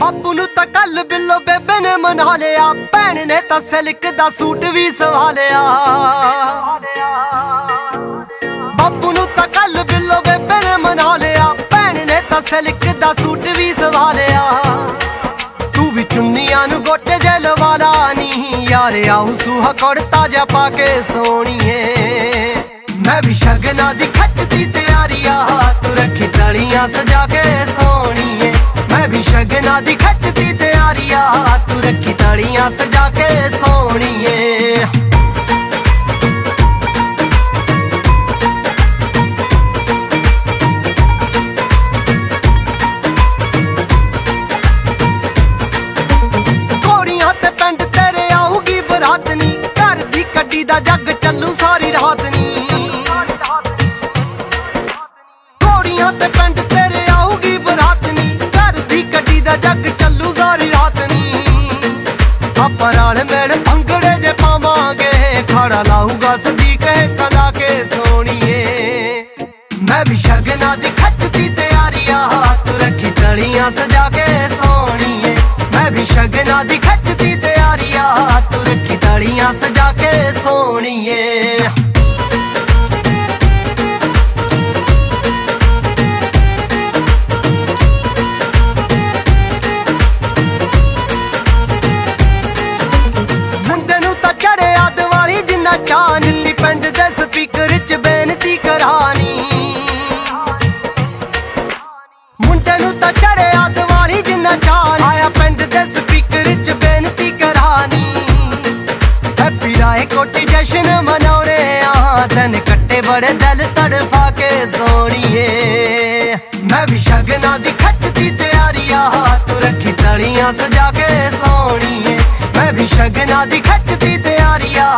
ਬਾਪੂ ਨੂੰ ਤਾਂ ਕੱਲ ਬਿੱਲੋ ਬੇਬੇ ਨੇ ਮਨਾ ਲਿਆ। ਭੈਣ ਨੇ ਤਾਂ ਸਿਲਕ ਦਾ ਸੂਟ ਵੀ ਸਵਾ ਲਿਆ। ਬਾਪੂ ਨੂੰ ਤਾਂ ਕੱਲ ਬਿੱਲੋ ਬੇਬੇ ਨੇ ਮਨਾ ਲਿਆ। ਭੈਣ ਨੇ ਤਾਂ ਸਿਲਕ ਦਾ ਸੂਟ ਵੀ ਸਵਾ ਲਿਆ। ਤੂੰ ਵੀ ਚੁੰਨੀਆਂ ਨੂੰ ਗੋਟੇ ਜੇ ਲਵਾ ਲਾ ਨੀ ਯਾਰ ਆਉ ਸੁਹਾ ਕੁੜਤਾ ਜਾ ਪਾ ਕੇ ਸੋਣੀਏ ਮੈਂ ਵੀ ਸ਼ਗਨਾ ਦੀ ਦੀ ਖੱਚਦੀ ਤਿਆਰੀਆ ਤੂੰ ਰੱਖੀ ਤਲੀਆਂ ਸਜਾ ਕੇ ਸੋਣੀਏ। ਆਪਾਂ ਨਾਲ ਮੇਲ ਭੰਗੜੇ ਜੇ ਪਾਵਾਂਗੇ। ਖੜਾ ਲਾਊਗਾ ਸਦੀਕ ਕਲਾ ਕੇ ਸੋਣੀਏ। ਮੈਂ ਵੀ ਸ਼ਗਨਾਂ ਦੀ ਖੱਚਦੀ ਆ ਤੂੰ ਰੱਖੀ ਤਲੀਆਂ ਸਜਾ ਕੇ ਸੋਣੀਏ। ਮੈਂ ਵੀ ਸ਼ਗਨਾਂ ਦੀ ਖੱਚਦੀ ਆ ਤੂੰ ਰੱਖੀ ਤਲੀਆਂ ਸਜਾ ਕੇ ਸੋਣੀਏ। ਹੈਪੀ ਕੋਟੀ ਜਸ਼ਨ ਮਨਾਉਣੇ ਆ। ਤਨ ਕੱਟੇ ਬੜੇ ਦਿਲ ਤੜਫਾ ਕੇ ਸੋਣੀਏ। ਮੈਂ ਵੀ ਸ਼ਗਨਾਂ ਦੀ ਖੱਚ ਦੀ ਤਿਆਰੀ ਆ। ਤੂੰ ਰੱਖੀ ਤਲੀਆਂ ਸਜਾ ਕੇ ਸੋਣੀਏ। ਮੈਂ ਵੀ ਸ਼ਗਨਾਂ ਦੀ ਖੱਚ ਦੀ ਤਿਆਰੀ ਆ।